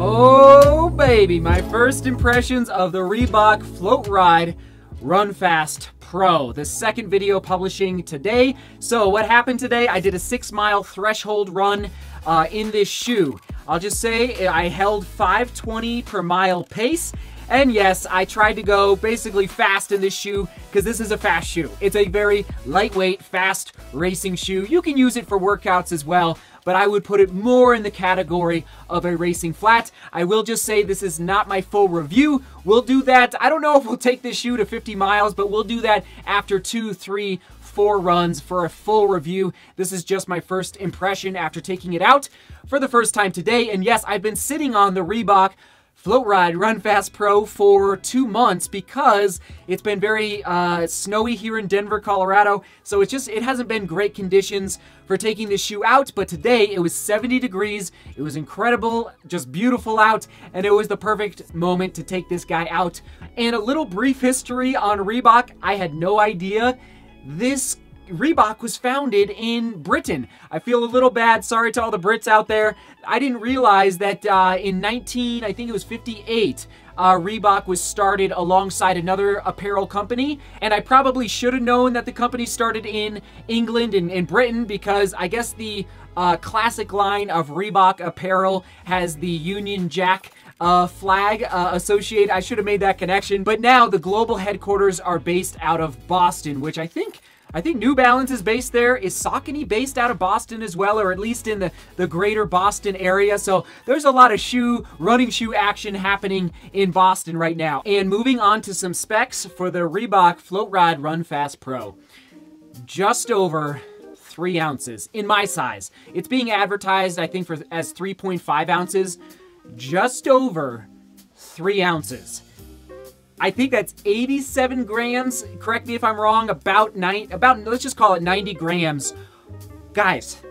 Oh baby, my first impressions of the Reebok Floatride Run Fast Pro, the second video publishing today. So what happened today, I did a six mile threshold run uh, in this shoe. I'll just say I held 520 per mile pace and yes, I tried to go basically fast in this shoe because this is a fast shoe. It's a very lightweight, fast racing shoe. You can use it for workouts as well, but I would put it more in the category of a racing flat. I will just say this is not my full review. We'll do that. I don't know if we'll take this shoe to 50 miles, but we'll do that after two, three, four runs for a full review. This is just my first impression after taking it out for the first time today. And yes, I've been sitting on the Reebok Floatride Run Fast Pro for two months because it's been very uh, snowy here in Denver, Colorado. So it's just, it hasn't been great conditions for taking this shoe out. But today it was 70 degrees. It was incredible, just beautiful out. And it was the perfect moment to take this guy out. And a little brief history on Reebok. I had no idea this Reebok was founded in Britain. I feel a little bad. Sorry to all the Brits out there. I didn't realize that uh, in 19, I think it was 58, uh, Reebok was started alongside another apparel company. And I probably should have known that the company started in England and in Britain because I guess the uh, classic line of Reebok apparel has the Union Jack uh, flag uh, associated. I should have made that connection. But now the global headquarters are based out of Boston, which I think I think New Balance is based there. Is Saucony based out of Boston as well, or at least in the, the greater Boston area? So there's a lot of shoe, running shoe action happening in Boston right now. And moving on to some specs for the Reebok Floatride Run Fast Pro. Just over three ounces in my size. It's being advertised, I think, for as 3.5 ounces. Just over three ounces. I think that's 87 grams. Correct me if I'm wrong. About nine, about let's just call it 90 grams. Guys,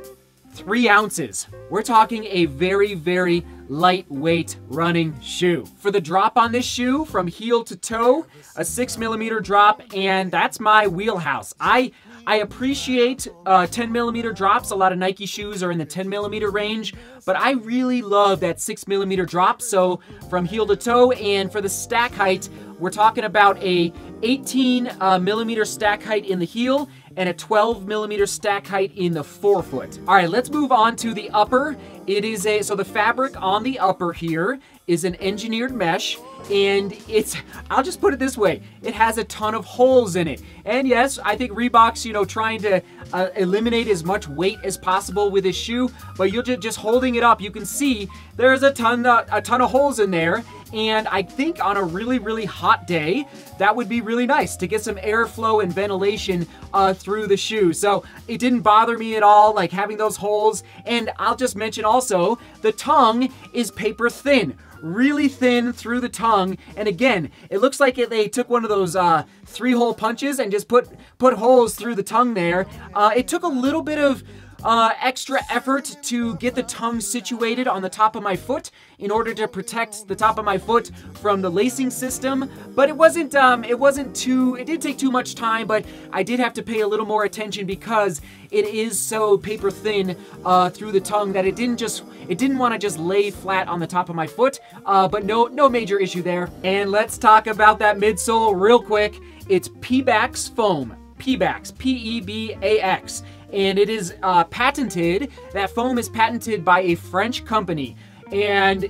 three ounces. We're talking a very, very lightweight running shoe. For the drop on this shoe, from heel to toe, a six millimeter drop, and that's my wheelhouse. I I appreciate uh, 10 millimeter drops. A lot of Nike shoes are in the 10 millimeter range, but I really love that six millimeter drop. So from heel to toe, and for the stack height, we're talking about a 18 uh, millimeter stack height in the heel and a 12 millimeter stack height in the forefoot. All right, let's move on to the upper. It is a, so the fabric on the upper here is an engineered mesh and it's, I'll just put it this way, it has a ton of holes in it. And yes, I think Reebok's, you know, trying to uh, eliminate as much weight as possible with his shoe, but you're just, holding it up, you can see there's a ton, uh, a ton of holes in there. And I think on a really, really hot day, that would be really nice to get some airflow and ventilation uh, through the shoe. So it didn't bother me at all, like having those holes. And I'll just mention also, the tongue is paper thin really thin through the tongue. And again, it looks like it, they took one of those uh, three-hole punches and just put put holes through the tongue there. Uh, it took a little bit of uh, extra effort to get the tongue situated on the top of my foot in order to protect the top of my foot from the lacing system. But it wasn't, um, it wasn't too, it did take too much time, but I did have to pay a little more attention because it is so paper thin uh, through the tongue that it didn't just, it didn't want to just lay flat on the top of my foot. Uh, but no, no major issue there. And let's talk about that midsole real quick. It's Pebax foam. Pebax, P-E-B-A-X and it is uh, patented. That foam is patented by a French company, and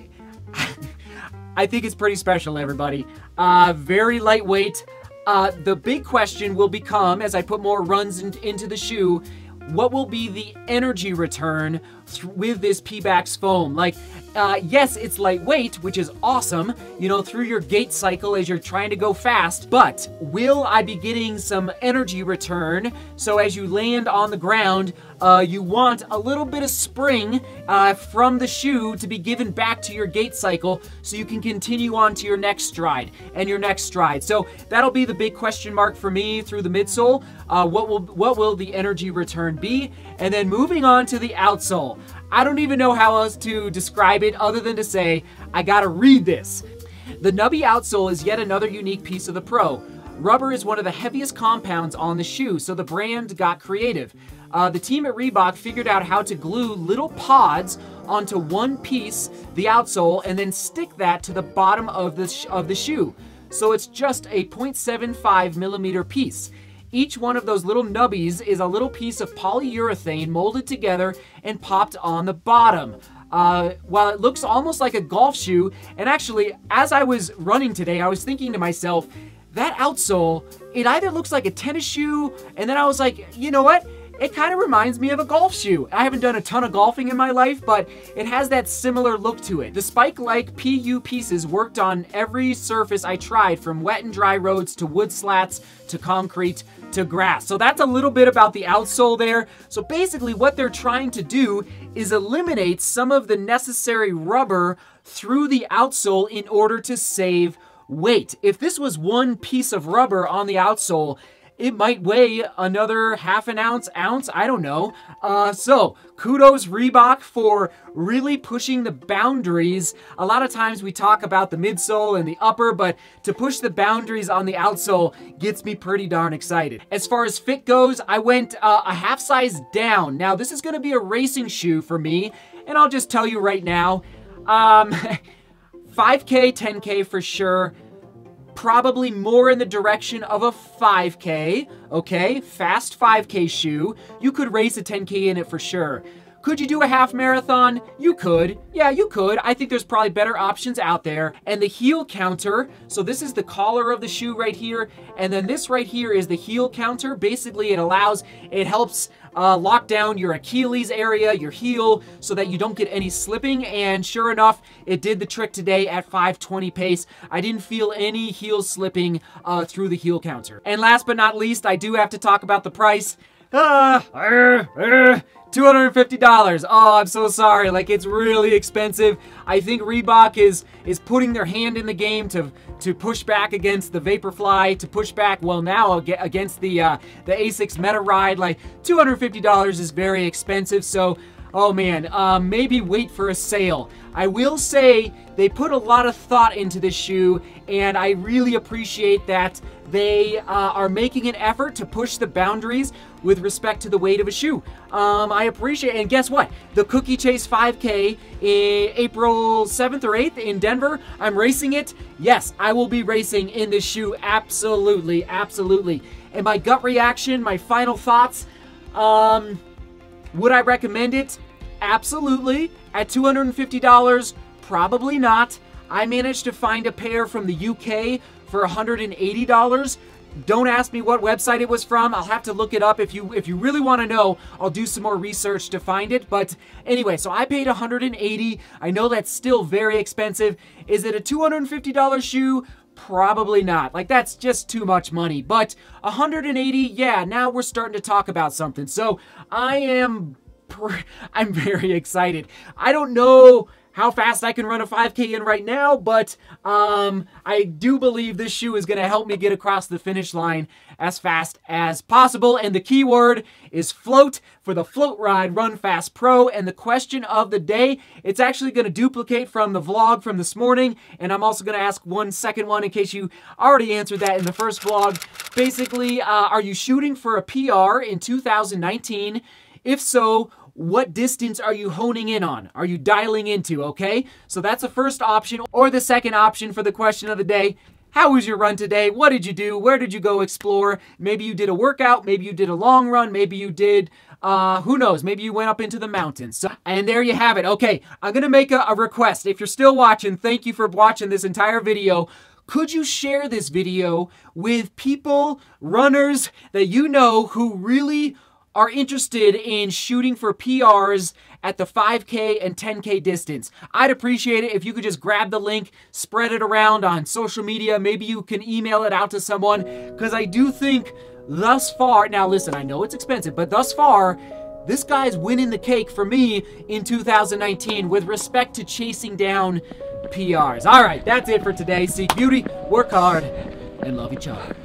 I think it's pretty special, everybody. Uh, very lightweight. Uh, the big question will become, as I put more runs in, into the shoe, what will be the energy return with this Pebax foam? Like, uh, yes, it's lightweight, which is awesome, you know, through your gait cycle as you're trying to go fast, but will I be getting some energy return? So as you land on the ground, uh, you want a little bit of spring uh, from the shoe to be given back to your gait cycle so you can continue on to your next stride and your next stride. So that'll be the big question mark for me through the midsole. Uh, what will what will the energy return be? And then moving on to the outsole. I don't even know how else to describe it other than to say, I gotta read this. The Nubby outsole is yet another unique piece of the Pro. Rubber is one of the heaviest compounds on the shoe, so the brand got creative. Uh, the team at Reebok figured out how to glue little pods onto one piece, the outsole, and then stick that to the bottom of the, of the shoe. So it's just a 0.75 millimeter piece. Each one of those little nubbies is a little piece of polyurethane molded together and popped on the bottom. Uh, while it looks almost like a golf shoe, and actually, as I was running today, I was thinking to myself, that outsole, it either looks like a tennis shoe, and then I was like, you know what? It kind of reminds me of a golf shoe. I haven't done a ton of golfing in my life, but it has that similar look to it. The spike-like PU pieces worked on every surface I tried, from wet and dry roads to wood slats to concrete to grass. So that's a little bit about the outsole there. So basically what they're trying to do is eliminate some of the necessary rubber through the outsole in order to save weight. If this was one piece of rubber on the outsole, it might weigh another half an ounce, ounce, I don't know. Uh, so, kudos Reebok for really pushing the boundaries. A lot of times we talk about the midsole and the upper, but to push the boundaries on the outsole gets me pretty darn excited. As far as fit goes, I went uh, a half size down. Now, this is gonna be a racing shoe for me, and I'll just tell you right now, um, 5K, 10K for sure. Probably more in the direction of a 5K, okay? Fast 5K shoe. You could race a 10K in it for sure. Could you do a half marathon? You could. Yeah, you could. I think there's probably better options out there. And the heel counter, so this is the collar of the shoe right here, and then this right here is the heel counter. Basically, it allows, it helps uh, lock down your Achilles area, your heel, so that you don't get any slipping. And sure enough, it did the trick today at 520 pace. I didn't feel any heel slipping uh, through the heel counter. And last but not least, I do have to talk about the price. Uh, $250. Oh, I'm so sorry. Like it's really expensive. I think Reebok is is putting their hand in the game to to push back against the Vaporfly, to push back well now against the uh, the Asics MetaRide. Like $250 is very expensive. So, oh man, um, maybe wait for a sale. I will say they put a lot of thought into this shoe, and I really appreciate that they uh, are making an effort to push the boundaries with respect to the weight of a shoe. Um, I appreciate And guess what? The Cookie Chase 5K, April 7th or 8th in Denver, I'm racing it. Yes, I will be racing in this shoe. Absolutely, absolutely. And my gut reaction, my final thoughts, um, would I recommend it? Absolutely. At $250, probably not. I managed to find a pair from the UK for $180. Don't ask me what website it was from. I'll have to look it up. If you if you really want to know, I'll do some more research to find it. But anyway, so I paid 180. I know that's still very expensive. Is it a $250 shoe? Probably not. Like that's just too much money. But 180, yeah, now we're starting to talk about something. So I am I'm very excited. I don't know how fast I can run a 5K in right now, but um, I do believe this shoe is going to help me get across the finish line as fast as possible. And the keyword is float for the Floatride Run Fast Pro. And the question of the day, it's actually going to duplicate from the vlog from this morning. And I'm also going to ask one second one in case you already answered that in the first vlog. Basically, uh, are you shooting for a PR in 2019? If so, what distance are you honing in on? Are you dialing into, okay? So that's the first option. Or the second option for the question of the day, how was your run today? What did you do? Where did you go explore? Maybe you did a workout. Maybe you did a long run. Maybe you did, uh, who knows? Maybe you went up into the mountains. So, and there you have it. Okay, I'm going to make a, a request. If you're still watching, thank you for watching this entire video. Could you share this video with people, runners that you know who really are interested in shooting for PRs at the 5K and 10K distance. I'd appreciate it if you could just grab the link, spread it around on social media. Maybe you can email it out to someone because I do think thus far, now listen, I know it's expensive, but thus far, this guy's winning the cake for me in 2019 with respect to chasing down PRs. All right, that's it for today. Seek beauty, work hard, and love each other.